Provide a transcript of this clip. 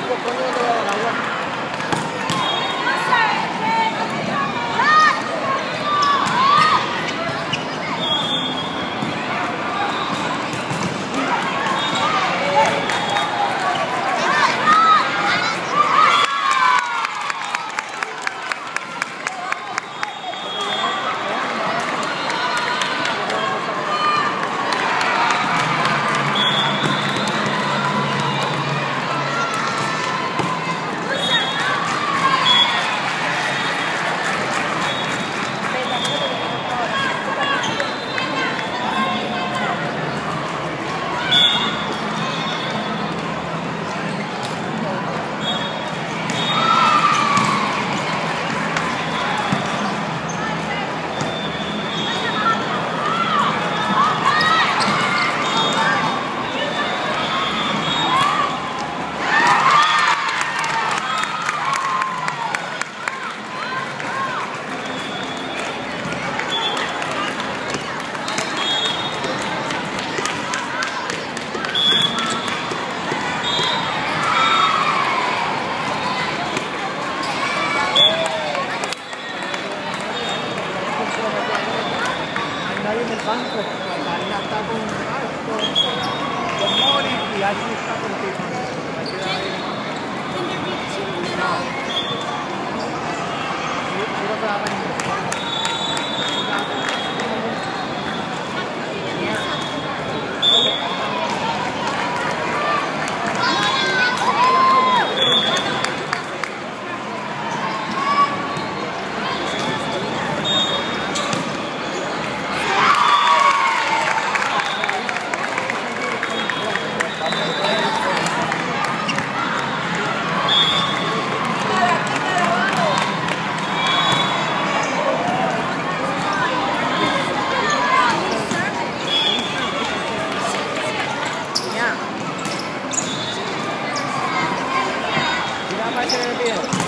poco bancos, la, la, la, con, con, con, con y así está continuando. an interview.